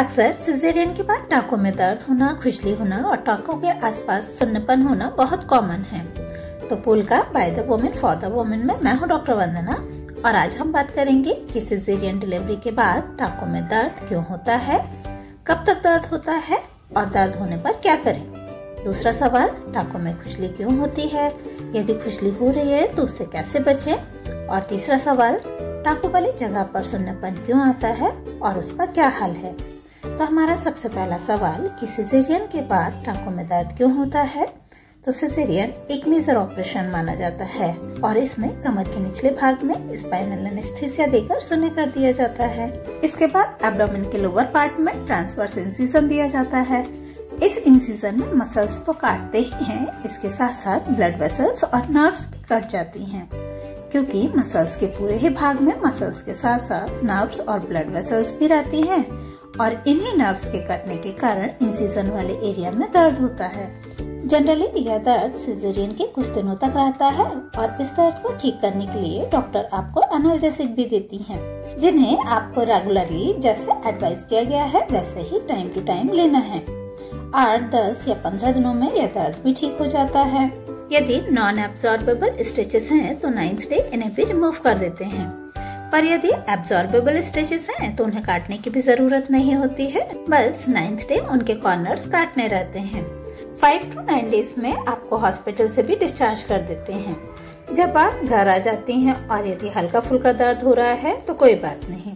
अक्सर सिजेरियन के बाद टाकों में दर्द होना, खुजली होना और टाकों के आसपास सुन्नपन होना बहुत कॉमन है। तो पुल का by the women for the women में मैं हूँ डॉक्टर वंदना और आज हम बात करेंगे कि सिजेरियन डिलीवरी के बाद टाकों में दर्द क्यों होता है, कब तक दर्द होता है और दर्द होने पर क्या करें? दूसरा सवाल, टाकों में खुजली क्यों होती है? यदि खुजली हो रही है तो उससे कैसे बचें? और तीसरा सवाल, टाकों वाली जगह पर सुन्नपन क्यों आता है और उसका क्या हल है? तो हमारा सबसे पहला सवाल कि सिजेरियन के बाद टांकों में दर्द क्यों होता है? तो सिजेरियन एक मेजर ऑपरेशन माना जाता है और इसमें कमर के निचले भाग में स्पाइनल एनेस्थीसिया देकर सुने कर दिया जाता है। इसके बाद एब्डोमेन के लोअर पार्ट में ट्रांसवर्स इंसिजन दिया जाता है। इस इंसिजन में मसल्स तो काटते ही हैं, इसके साथ साथ ब्लड वेसल्स और नर्व्स भी कट जाती हैं, क्योंकि मसल्स के पूरे ही भाग में मसल्स के साथ साथ नर्व्स और ब्लड वेसल्स भी रहती हैं। और इन्हीं नर्व्स के कटने के कारण इंसिजन वाले एरिया में दर्द होता है। जनरली यह दर्द सिजेरियन के कुछ दिनों तक रहता है और इस दर्द को ठीक करने के लिए डॉक्टर आपको एनाल्जेसिक भी देती हैं, जिन्हें आपको रेगुलरली जैसे एडवाइस किया गया है वैसे ही टाइम टू टाइम लेना है। आठ दस या पंद्रह दिनों में यह दर्द भी ठीक हो जाता है। यदि नॉन एब्जॉर्बेबल स्टिचेस हैं तो नाइन्थ डे इन्हें भी रिमूव कर देते हैं। पर यदि एब्जॉर्बेबल स्टिचेस हैं तो उन्हें काटने की भी ज़रूरत नहीं होती है। बस नाइन्थ डे उनके कॉर्नर्स काटने रहते हैं। फाइव टू नाइन डेज़ में आपको हॉस्पिटल से भी डिस्चार्ज कर देते हैं। जब आप घर आ जाती हैं और यदि हल्का फुल्का दर्द हो रहा है तो कोई बात नहीं।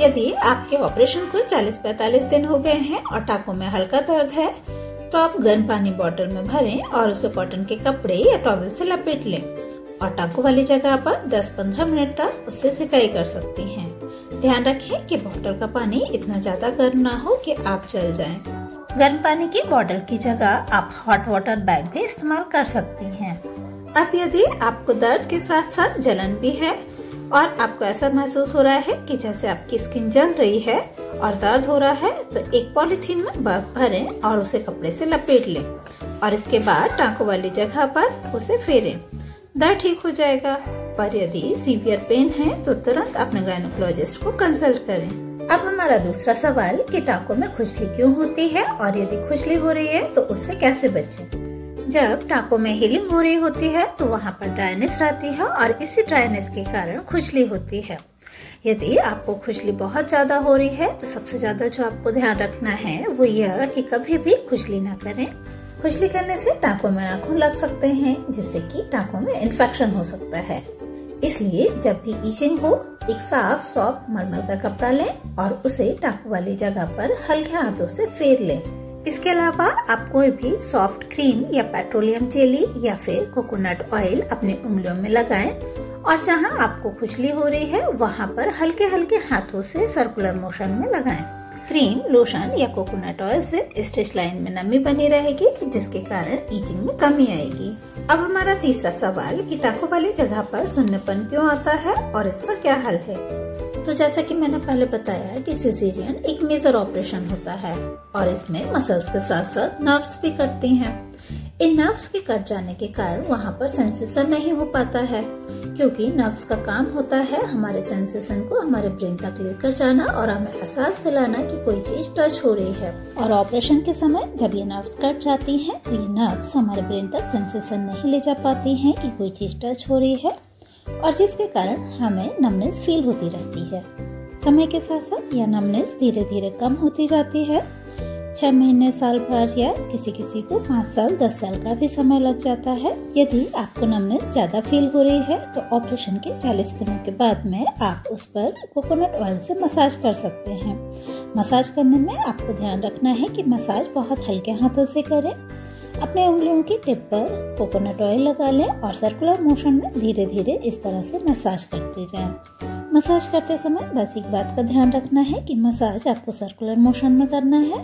यदि आपके ऑपरेशन को 40-45 दिन हो गए हैं और टाकों में हल्का दर्द है तो आप गर्म पानी बॉटल में भरें और उसे कॉटन के कपड़े या टॉवल से लपेट लें। और टाकू वाली जगह पर 10-15 मिनट तक उससे सिकाई कर सकती हैं। ध्यान रखें कि बोतल का पानी इतना ज़्यादा गर्म ना हो कि आप जल जाएँ। गर्म पानी की बोतल की जगह आप हॉट वाटर बैग भी इस्तेमाल कर सकती हैं। अब यदि आपको दर्द के साथ साथ जलन भी है और आपको ऐसा महसूस हो रहा है कि जैसे आपकी स्किन जल रही है और दर्द हो रहा है तो एक पॉलिथीन में बर्फ़ भरें और उसे कपड़े से लपेट लें और इसके बाद टांकों वाली जगह पर उसे फेरें दर्द ठीक हो जाएगा। पर यदि सीवियर पेन है तो तुरंत अपने गायनोकोलॉजिस्ट को कंसल्ट करें। अब हमारा दूसरा सवाल, कि टांकों में खुजली क्यों होती है, और यदि खुजली हो रही है तो उससे कैसे बचें? जब टांकों में हीलिंग हो रही होती है तो वहाँ पर ड्राइनेस रहती है, और इसी ड्राइनेस के कारण खुजली होती है। यदि आपको खुजली बहुत ज़्यादा हो रही है तो सबसे ज़्यादा जो आपको ध्यान रखना है, वो यह कि कभी भी खुजली ना करें। खुजली करने से टांकों में नाखून लग सकते हैं, जिससे कि टांकों में इन्फेक्शन हो सकता है इसलिए जब भी ईचिंग हो, एक साफ़ सॉफ्ट मलमल का कपड़ा लें और उसे टांकों वाली जगह पर हल्के हाथों से फेर लें इसके अलावा आप कोई भी सॉफ्ट क्रीम या पेट्रोलियम जेली या फिर कोकोनट ऑयल अपनी उंगलियों में लगाएँ और जहाँ आपको खुजली हो रही है, वहाँ पर हल्के हल्के हाथों से सर्कुलर मोशन में लगाएँ। क्रीम, लोशन या कोकोनट ऑयल से स्टिच लाइन में नमी बनी रहेगी, जिसके कारण ईचिंग में कमी आएगी अब हमारा तीसरा सवाल, कि टाकों वाली जगह पर सुन्नपन क्यों आता है और इसका क्या हल है तो जैसा कि मैंने पहले बताया कि सिजेरियन एक मेजर ऑपरेशन होता है और इसमें मसल्स के साथ साथ नर्व्स भी कटती हैं। इन नर्व्स के कट जाने के कारण वहाँ पर सेंसेशन नहीं हो पाता है, क्योंकि नर्व्स का काम होता है हमारे सेंसेशन को हमारे ब्रेन तक लेकर जाना और हमें एहसास दिलाना कि कोई चीज़ टच हो रही है। और ऑपरेशन के समय जब ये नर्व्स कट जाती हैं तो ये नर्व्स हमारे ब्रेन तक सेंसेशन नहीं ले जा पाती हैं कि कोई चीज़ टच हो रही है, और जिसके कारण हमें नमनेस फील होती रहती है। समय के साथ साथ यह नमनेस धीरे धीरे कम होती जाती है छह महीने साल भर या किसी किसी को पाँच साल, दस साल का भी समय लग जाता है। यदि आपको नमनेस ज़्यादा फील हो रही है तो ऑपरेशन के चालीस दिनों के बाद में आप उस पर कोकोनट ऑयल से मसाज कर सकते हैं। मसाज करने में आपको ध्यान रखना है कि मसाज बहुत हल्के हाथों से करें। अपने उंगलियों की टिप पर कोकोनट ऑयल लगा लें और सर्कुलर मोशन में धीरे धीरे इस तरह से मसाज करते जाएँ। मसाज करते समय बस एक बात का ध्यान रखना है कि मसाज आपको सर्कुलर मोशन में करना है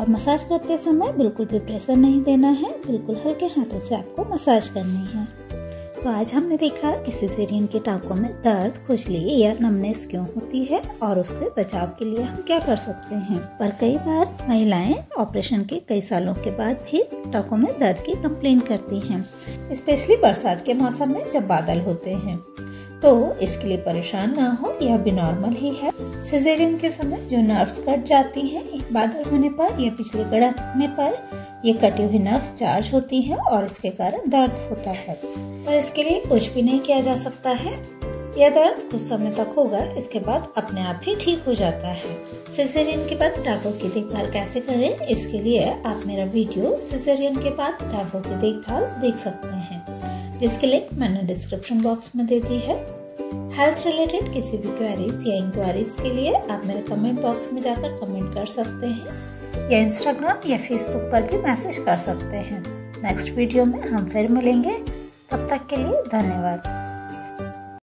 और मसाज करते समय बिल्कुल भी प्रेशर नहीं देना है, बिल्कुल हल्के हाथों से आपको मसाज करनी है तो आज हमने देखा कि सिजेरियन के टांकों में दर्द, खुजली या नमनेस क्यों होती है और उसके बचाव के लिए हम क्या कर सकते हैं। पर कई बार महिलाएँ ऑपरेशन के कई सालों के बाद भी टांकों में दर्द की कंप्लेन करती हैं स्पेशली बरसात के मौसम में जब बादल होते हैं। तो इसके लिए परेशान ना हो, यह भी नॉर्मल ही है। सिजेरियन के समय जो नर्व्स कट जाती हैं बादल होने पर या पिछले गड़ने पर, ये कटी हुई नर्व्स चार्ज होती हैं और इसके कारण दर्द होता है। पर इसके लिए कुछ भी नहीं किया जा सकता है। यह दर्द कुछ समय तक होगा, इसके बाद अपने आप ही ठीक हो जाता है। सिजेरियन के बाद टाकों की देखभाल कैसे करें? इसके लिए आप मेरा वीडियो सिजेरियन के बाद टाकों की देखभाल देख सकते हैं। जिसकी लिंक मैंने डिस्क्रिप्शन बॉक्स में दे दी है। हेल्थ रिलेटेड किसी भी क्वेरीज या इंक्वायरीज के लिए आप मेरे कमेंट बॉक्स में जाकर कमेंट कर सकते हैं, या इंस्टाग्राम या फेसबुक पर भी मैसेज कर सकते हैं। नेक्स्ट वीडियो में हम फिर मिलेंगे। तब तक के लिए धन्यवाद।